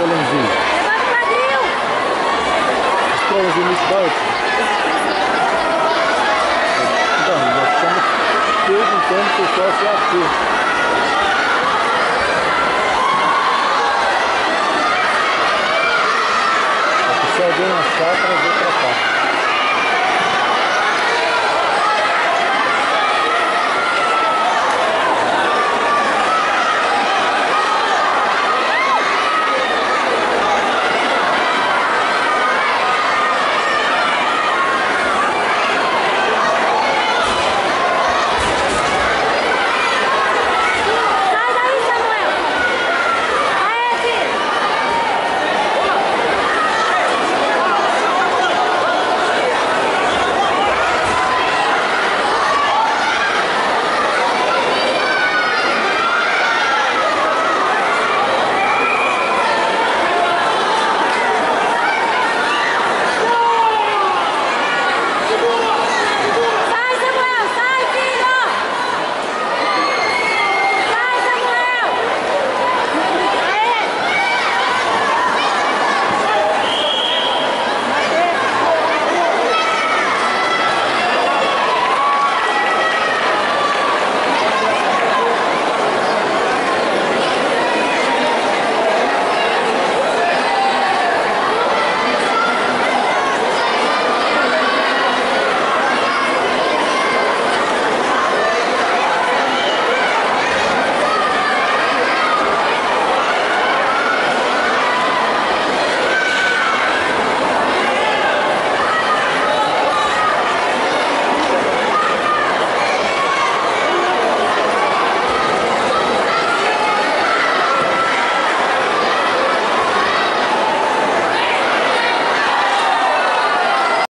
Colanzinho. Levanta o quadril! Colanzinho muito. Então, nós estamos perguntando para o pessoal se A pessoa vem achar, trazer para cá.